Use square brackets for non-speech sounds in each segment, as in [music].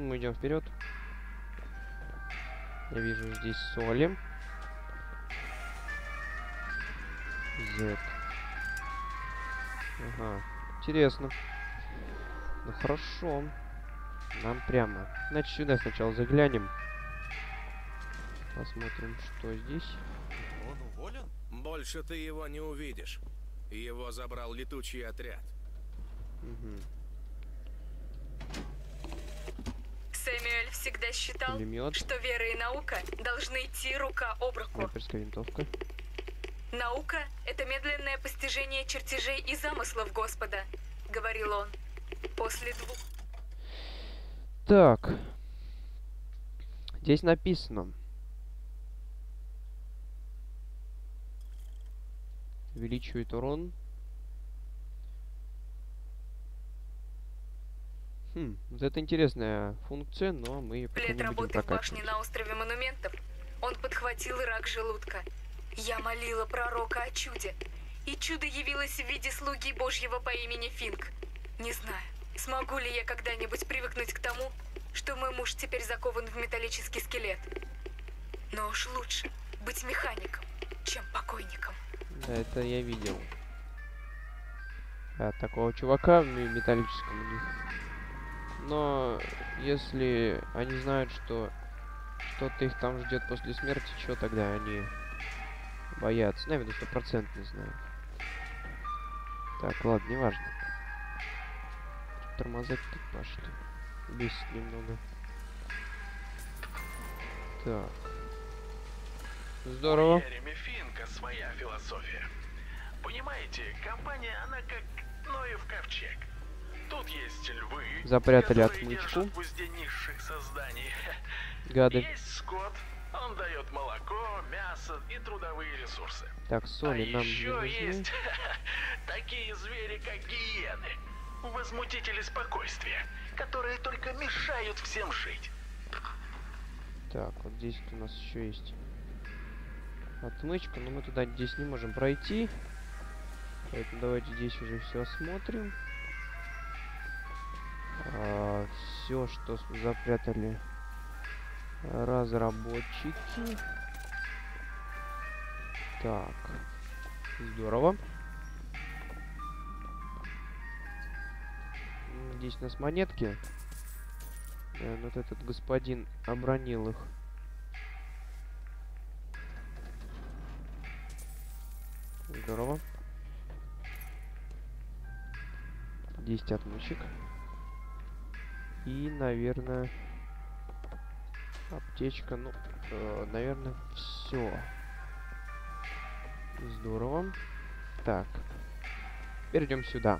Мы идем вперед. Я вижу здесь соли. Z. Ага. Интересно. Ну хорошо. Нам прямо. Значит, сюда сначала заглянем. Посмотрим, что здесь. Он уволен? Больше ты его не увидишь. Его забрал летучий отряд. Угу. Всегда считал, Пулемет. что вера и наука должны идти рука об руку. Снайперская винтовка. Наука — это медленное постижение чертежей и замыслов Господа, говорил он. После двух Так. Здесь написано. Увеличивает урон. Хм, вот это интересная функция, но мы пока лет не будем работы в башне на острове монументов он подхватил рак желудка. Я молила пророка о чуде, и чудо явилось в виде слуги Божьего по имени Финк. Не знаю, смогу ли я когда-нибудь привыкнуть к тому, что мой муж теперь закован в металлический скелет. Но уж лучше быть механиком, чем покойником. Да, это я видел. Да, такого чувака в ме- металлическом у них. Но если они знают, что что-то их там ждет после смерти, что тогда они боятся? Ну, я имею в виду, стопроцентно знаю. Так, ладно, неважно. Тормозать тут пошли. Бесит немного. Так. Здорово. У Финка своя философия. Понимаете, компания, она как Ноев ковчег. Тут есть львы, Запрятали отмычку. [laughs] Гады. Есть скот, он дает молоко, мясо и трудовые ресурсы. Так, соли а нам не еще нужны. есть [laughs] такие звери, как гиены, возмутители спокойствия, которые только мешают всем жить. Так, вот здесь у нас еще есть отмычка, но мы туда здесь не можем пройти. Поэтому давайте здесь уже все осмотрим. Все, что запрятали разработчики. Так, здорово. Здесь у нас монетки. Э, Вот этот господин обронил их. Здорово. 10 отмычек. И, наверное, аптечка. Ну, э, наверное, все. Здорово. Так. Теперь идем сюда.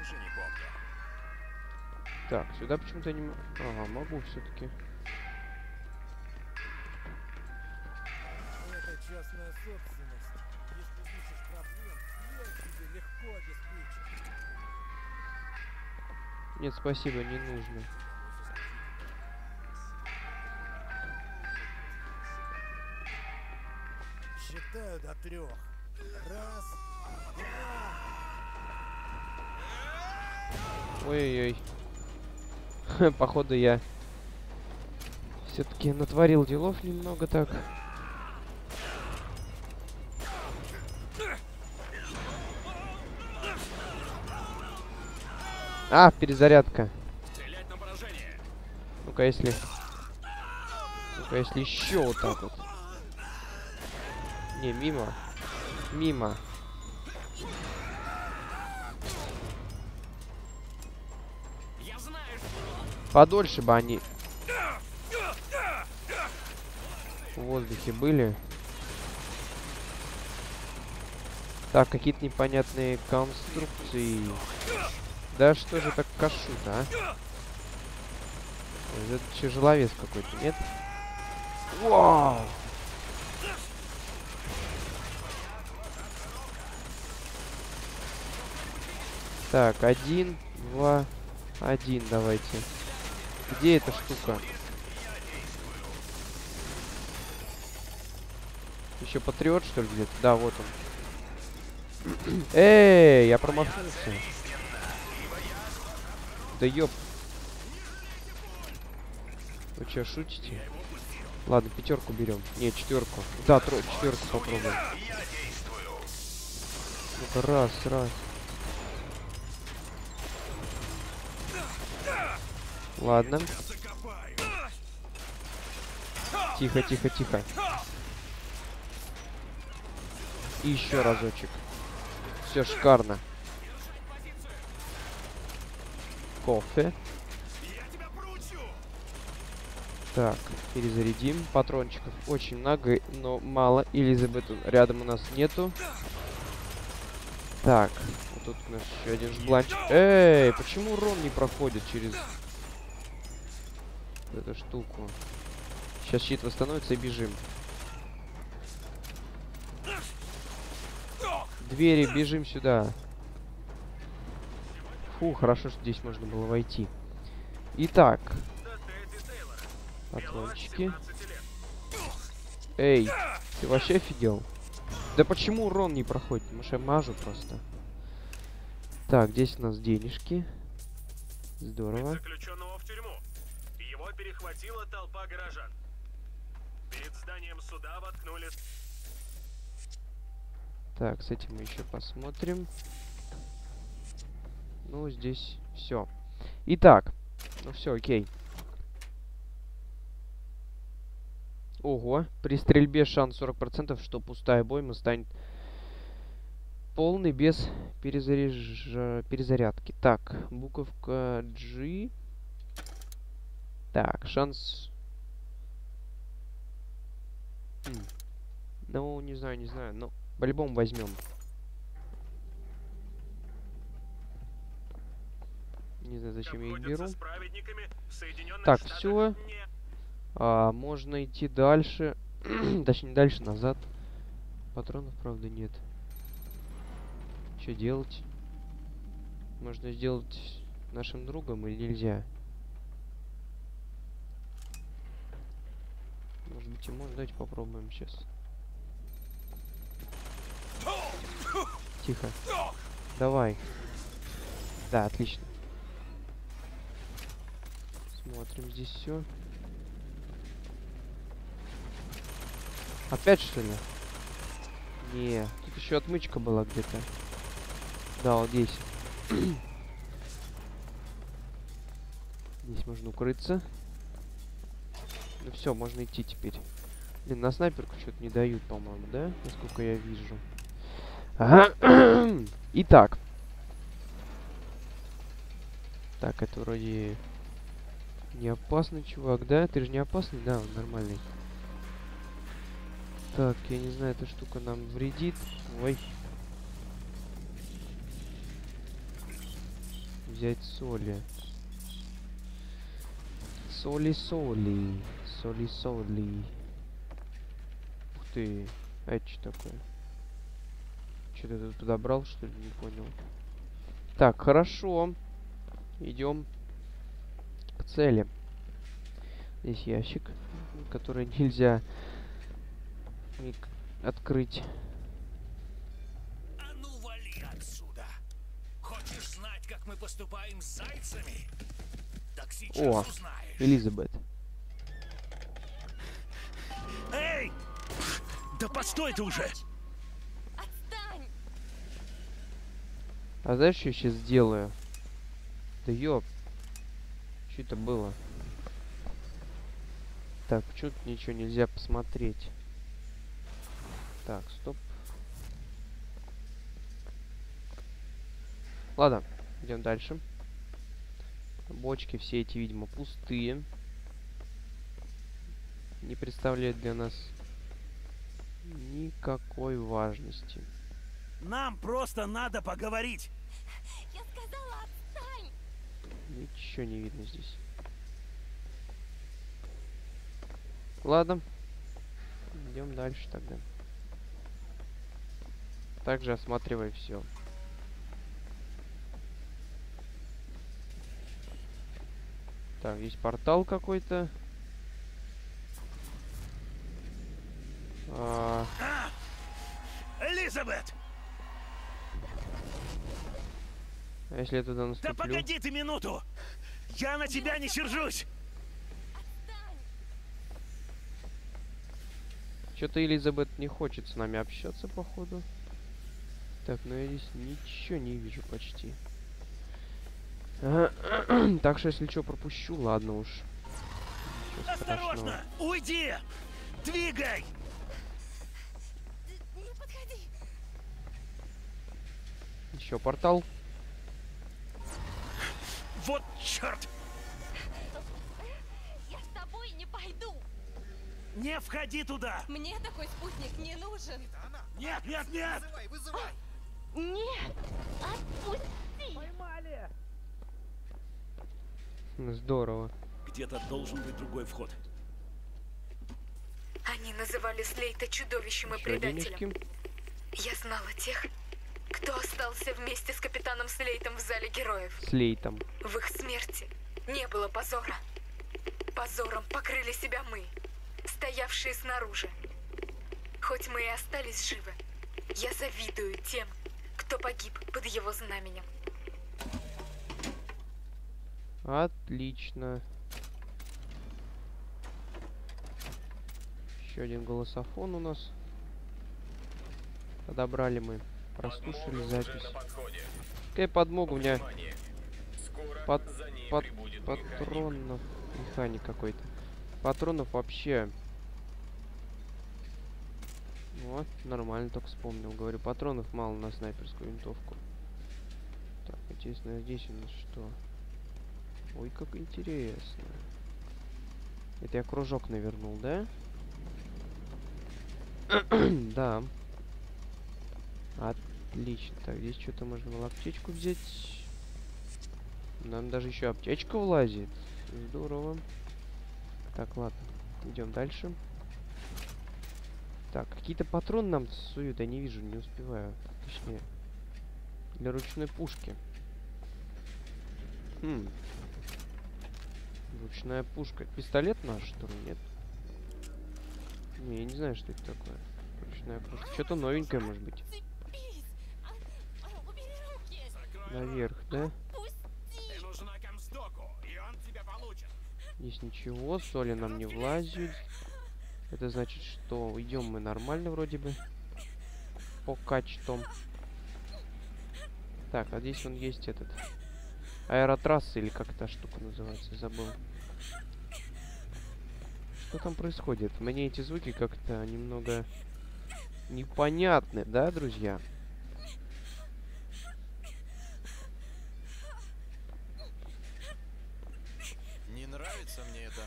Уже не помню. Так, сюда почему-то не... Ага, могу все-таки. Это частная собственность. Если ищешь проблем, я тебе легко обеспечу. Нет, спасибо, не нужно. Считаю до трех. Раз, два. Ой-ой-ой. [laughs] Походу я все-таки натворил делов немного так. А, перезарядка. Ну-ка, если... Ну-ка, если еще вот так вот. Не, мимо. Мимо. Подольше бы они в воздухе были. Так, какие-то непонятные конструкции. Да что же так кашут, а? Это тяжеловес какой-то, нет? Вау! Так, один, два, один давайте. Где эта штука? Еще патриот, что ли, где-то? Да, вот он. [clears throat] Эй, я промахнулся. Да ёп. Вы что, шутите? Ладно, пятерку берем. Не, четверку. Да, тро... четверку попробуем. Ну-ка, раз, раз. Ладно. Тихо, тихо, тихо. И еще разочек. Все шикарно. Кофе. Так, перезарядим. Патрончиков очень много, но мало. Элизабет рядом у нас нету. Так, вот тут у нас еще один жбланчик. Эй, почему Рон не проходит через эту штуку? Сейчас щит восстановится и бежим. Двери, бежим сюда. Фу, хорошо, что здесь можно было войти. Итак. Патрончики. Эй, ты вообще офигел? Да почему урон не проходит? Может я мажу просто? Так, здесь у нас денежки. Здорово. заключенного в тюрьму. Его перехватила толпа горожан. Перед зданием суда воткнули Так, с этим мы еще посмотрим. Ну, здесь все. Итак, ну все, окей. Ого, при стрельбе шанс 40%, что пустая обойма станет полный без перезаряж... перезарядки. Так, буковка G. Так, шанс... М. Ну, не знаю, не знаю, но по-любому возьмем. Не знаю, зачем я их беру. Так, не- А, можно идти дальше. [clears throat] Точнее, дальше, назад. Патронов, правда, нет. Что делать? Можно сделать нашим другом или нельзя? Может быть и можно. Давайте попробуем сейчас. Тихо. Давай. Да, отлично. Смотрим здесь все. Опять что ли? Не, тут еще отмычка была где-то. Да, вот здесь. [clears throat] здесь можно укрыться. Ну все, можно идти теперь. Блин, на снайперку что-то не дают, по-моему, да? Насколько я вижу. Ага. [clears throat] Итак. Так, это вроде не опасный чувак, да? Ты же не опасный? Да, он нормальный. Так, я не знаю, эта штука нам вредит. Ой. Взять соли. Соли, соли. Соли, соли. Ух ты. А это что такое? Что ты тут подобрал, что ли? Не понял. Так, хорошо. Идем к цели. Здесь ящик, который нельзя открыть. А ну вали отсюда! Хочешь знать, как мы поступаем с зайцами? Так сейчас О. узнаешь. Элизабет. Эй! Да постой ты уже! Отстань! А знаешь, что я сейчас сделаю? Да ёп. Что это было? Так, тут ничего нельзя посмотреть? Так, стоп. Ладно, идем дальше. Бочки все эти, видимо, пустые. Не представляют для нас никакой важности. Нам просто надо поговорить. Ничего не видно здесь. Ладно. Идем дальше тогда. Также осматривай все. Так, есть портал какой-то. А, Элизабет! А если я туда наступлю? Да погоди ты минуту! Я на тебя не сержусь! Что-то Элизабет не хочет с нами общаться, походу. Так, ну я здесь ничего не вижу почти. [clears throat] так что, если что, пропущу, ладно уж. Ничего Осторожно! Страшного. Уйди! Двигай! Не подходи! Еще портал. Вот черт! Я с тобой не пойду. Не входи туда! Мне такой спутник не нужен. Нет, нет, нет! Нет, отпусти. Здорово. Где-то должен быть другой вход. Они называли Слейта чудовищем и Еще предателем. денежки. Я знала тех, кто остался вместе с капитаном Слейтом в зале героев. С Лейтом. В их смерти не было позора. Позором покрыли себя мы, стоявшие снаружи. Хоть мы и остались живы, я завидую тем, кто погиб под его знаменем. Отлично. Еще один голософон у нас. Подобрали мы. Прослушали запись. Какая подмога у меня? Под, под, патронов. Механик какой-то. Патронов вообще. Вот, нормально только вспомнил. Говорю, патронов мало на снайперскую винтовку. Так, интересно, здесь у нас что? Ой, как интересно. Это я кружок навернул, да? [clears throat] да. Отлично. Так, здесь что-то можно было аптечку взять. Нам даже еще аптечка влазит. Здорово. Так, ладно. Идем дальше. Так, какие-то патроны нам суют, я не вижу, не успеваю. Точнее. Для ручной пушки. Хм. Ручная пушка. Пистолет наш, что ли? Нет? Не, я не знаю, что это такое. Ручная пушка. Что-то новенькое, может быть. Цепись. А, а, убери руки. Наверх, да? Здесь ничего, соли нам не влазит. Это значит, что идем мы нормально вроде бы. По качтам. Так, а здесь он есть этот. Аэротрасса или как эта штука называется, забыл. Что там происходит? Мне эти звуки как-то немного непонятны, да, друзья? Не нравится мне это.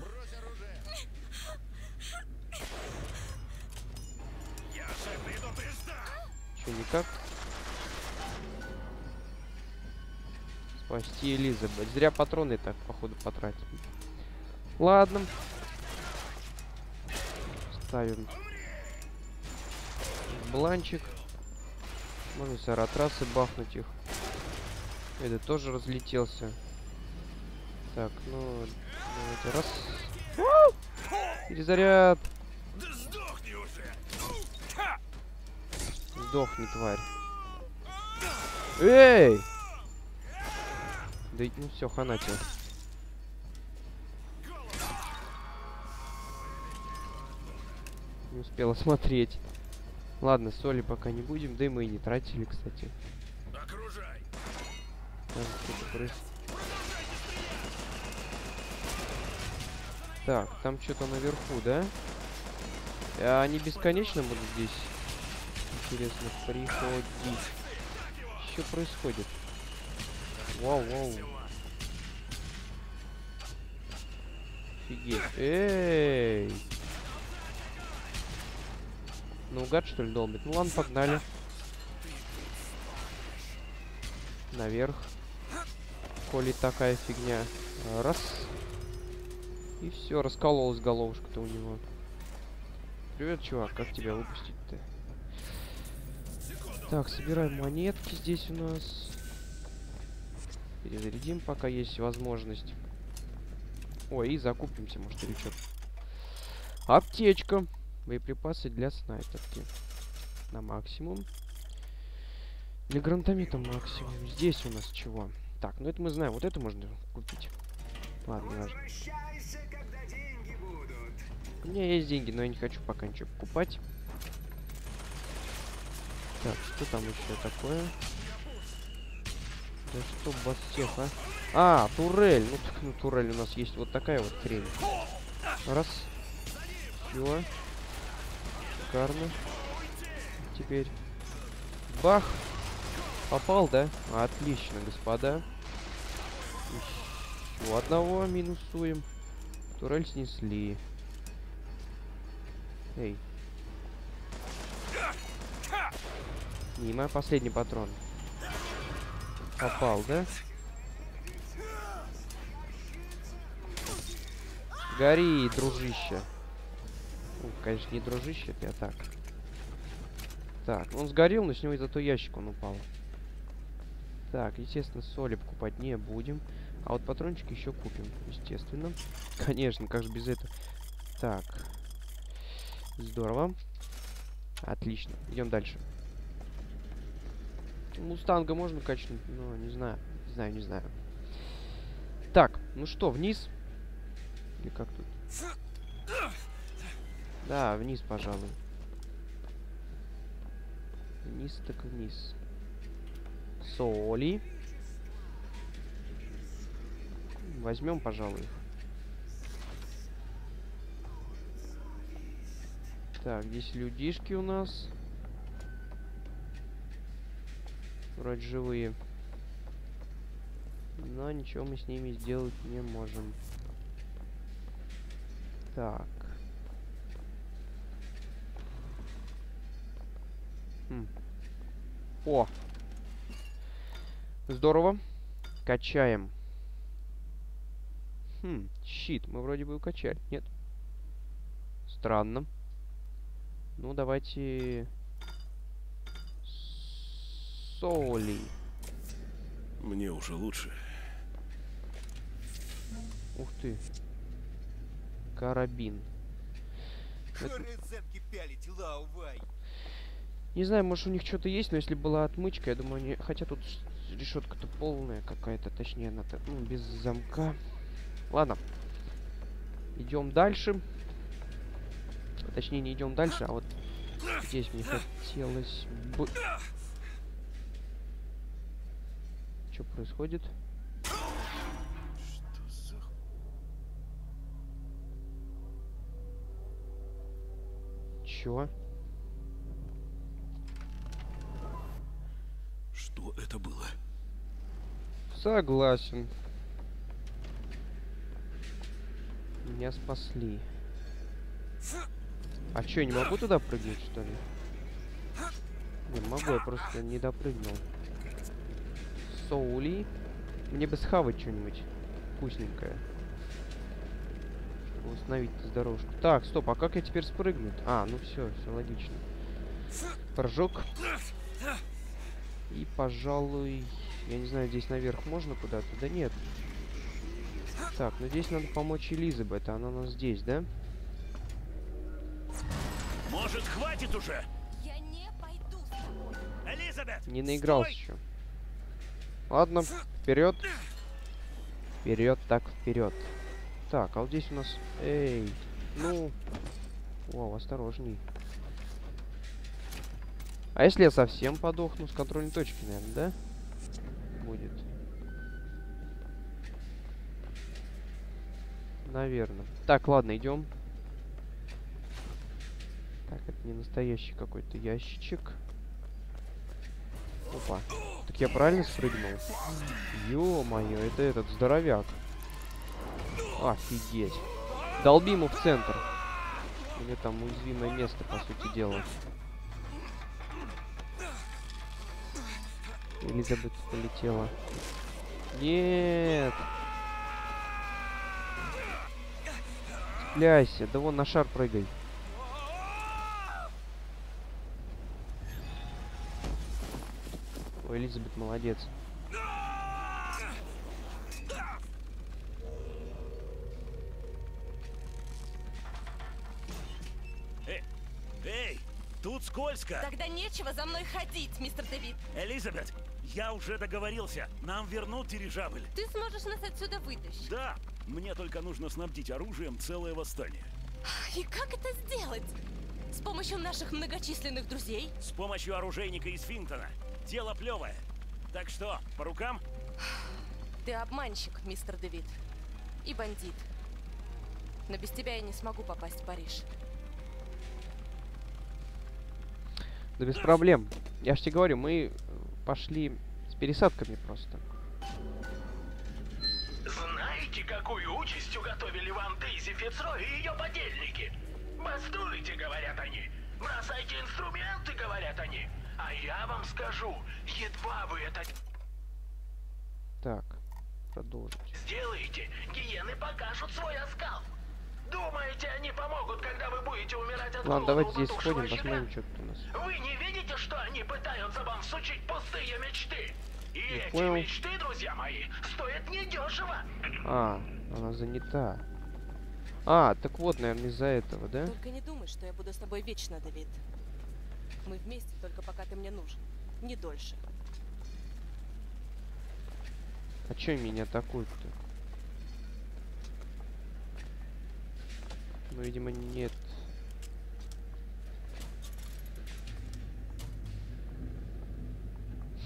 Брось оружие. Я же Че, никак? Спасти Элизабет. Зря патроны так, походу, потратили. Ладно. Ставим бланчик. Можно с аэротрассы бахнуть их. Это тоже разлетелся. Так, ну, давайте раз. Перезаряд. Да сдохни уже! Сдохни, тварь. Эй! Да и- ну все, хана тебе. Не успела смотреть. Ладно, соли пока не будем, да и мы и не тратили, кстати. Окружай! Там Так, там что-то наверху, да? А они бесконечно будут здесь? Интересно, приходить. Что происходит? Вау, вау. Офигеть. Эй! Наугад, что ли, долбит? Ну ладно, погнали. Наверх. Коли такая фигня. Раз. И все, раскололась головушка-то у него. Привет, чувак, как тебя выпустить-то? Так, собираем монетки здесь у нас. Перезарядим, пока есть возможность. Ой, и закупимся, может, или что-то. Аптечка. Боеприпасы для снайперки. На максимум. Для гранатомета максимум. Здесь у нас чего? Так, ну это мы знаем. Вот это можно купить. Ладно, важно. У меня есть деньги, но я не хочу пока ничего покупать. Так, что там еще такое? Да что вас всех, а? А, турель. Ну, так, ну, турель у нас есть вот такая вот хрень. Раз. Все. Шикарно. Теперь. Бах. Попал, да? Отлично, господа. Еще одного минусуем. Турель снесли. Эй. Мимо. Последний патрон. Попал, да? Гори, дружище. Ну, конечно, не дружище, я так. Так, он сгорел, но с него зато ящик он упал. Так, естественно, соли покупать не будем. А вот патрончики еще купим, естественно. [laughs] Конечно, как же без этого. Так. Здорово. Отлично. Идем дальше. Мустанга можно качнуть, но не знаю. Не знаю, не знаю. Так, ну что, вниз? Или как тут? Да, вниз, пожалуй. Вниз так вниз. Соли. Возьмем, пожалуй. Так, здесь людишки у нас. Вроде живые. Но ничего мы с ними сделать не можем. Так. Хм. О! Здорово. Качаем. Хм, щит. Мы вроде бы укачали. Нет. Странно. Ну, давайте... Соли. Мне уже лучше. Ух ты. Карабин. Это- Не знаю, может у них что-то есть, но если была отмычка, я думаю, они... Хотя тут решетка-то полная какая-то, точнее, она то ну, без замка. Ладно. Идем дальше. Точнее, не идем дальше, а вот здесь мне хотелось бы... Что происходит? Чё? Что это было? Согласен. Меня спасли. А чё, я не могу туда прыгнуть, что ли? Не могу, я просто не допрыгнул. Соули. Мне бы схавать что-нибудь вкусненькое. Чтобы установить здоровушку. Так, стоп, а как я теперь спрыгну? А, ну все, все логично. Прыжок. И, пожалуй, я не знаю, здесь наверх можно куда-то? Да нет. Так, ну здесь надо помочь Элизабет, а она у нас здесь, да? Может, хватит уже? Я не пойду с тобой. Элизабет! Не наигрался еще. Ладно, вперед. Вперед, так, вперед. Так, а вот здесь у нас... Эй, ну... Вау, осторожней. А если я совсем подохну с контрольной точки, наверное, да? Будет. Наверное. Так, ладно, идем. Так, это не настоящий какой-то ящичек. Опа. Так я правильно спрыгнул? Ё-моё, это этот здоровяк. Офигеть. Долби ему в центр. Меня там уязвимое место, по сути дела. Элизабет полетела. Нет. Цепляйся. Да вон на шар прыгай. Ой, Элизабет молодец. Эй, тут скользко! Тогда нечего за мной ходить, мистер Дэвид. Элизабет, я уже договорился. Нам вернут дирижабль. Ты сможешь нас отсюда вытащить. Да, мне только нужно снабдить оружием целое восстание. И как это сделать? С помощью наших многочисленных друзей? С помощью оружейника из Финтона. Дело плевое. Так что, по рукам? Ты обманщик, мистер Дэвид. И бандит. Но без тебя я не смогу попасть в Париж. Да без проблем. Я ж тебе говорю, мы пошли с пересадками просто. Знаете, какую участь уготовили вам Дейзи Фицрой и ее подельники? Бастуйте, говорят они. Бросайте инструменты, говорят они. А я вам скажу, едва вы это Так, продолжить. сделаете, гиены покажут свой оскал. Думаете, они помогут, когда вы будете умирать от Ладно, голода давайте здесь сходим, посмотрим, что тут у нас. Вы не видите, что они пытаются вам всучить пустые мечты? И эти понял. мечты, друзья мои, стоят недешево. А, она занята. А, так вот, наверное, из-за этого, да? Только не думай, что я буду с тобой вечно, Дэвид. Мы вместе только пока ты мне нужен. Не дольше. А чё меня атакуют-то? Ну, видимо, нет.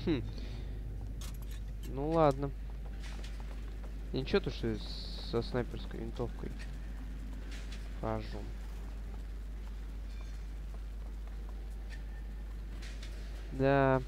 Хм. Ну ладно. Ничего, то что со снайперской винтовкой хожу. Да.